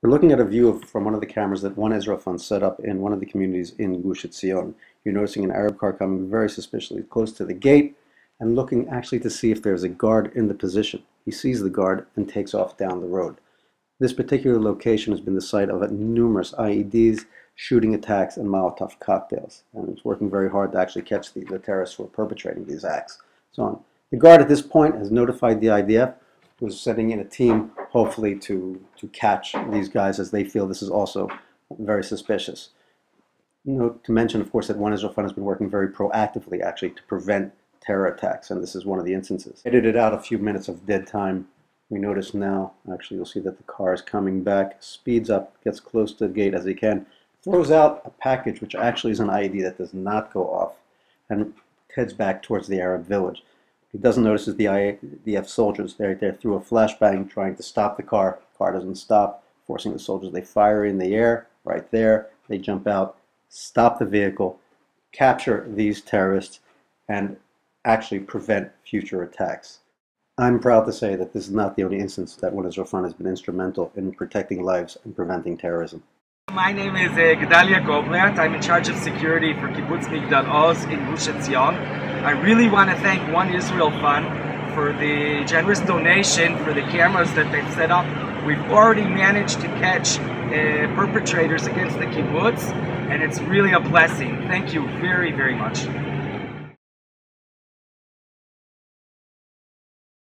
We're looking at a view of, from one of the cameras that One Israel Fund set up in one of the communities in Gush Etzion. You're noticing an Arab car coming very suspiciously close to the gate and looking actually to see if there's a guard in the position. He sees the guard and takes off down the road. This particular location has been the site of numerous IEDs, shooting attacks, and Molotov cocktails. And it's working very hard to actually catch the, the terrorists who are perpetrating these acts. So on. The guard at this point has notified the IDF, who's sending in a team hopefully to, to catch these guys as they feel this is also very suspicious. Note to mention, of course, that One Israel Fund has been working very proactively, actually, to prevent terror attacks, and this is one of the instances. Edited out a few minutes of dead time. We notice now, actually, you'll see that the car is coming back, speeds up, gets close to the gate as he can, throws out a package, which actually is an IED that does not go off, and heads back towards the Arab village. He doesn't notice the IDF soldiers there, there threw a flashbang trying to stop the car. Car doesn't stop, forcing the soldiers. They fire in the air right there. They jump out, stop the vehicle, capture these terrorists, and actually prevent future attacks. I'm proud to say that this is not the only instance that One Israel Fund has been instrumental in protecting lives and preventing terrorism. My name is uh, Gedalia Goblant. I'm in charge of security for Kibbutz Migdal Oz in Gush Etzion. I really want to thank One Israel Fund for the generous donation for the cameras that they've set up. We've already managed to catch uh, perpetrators against the kibbutz, and it's really a blessing. Thank you very, very much.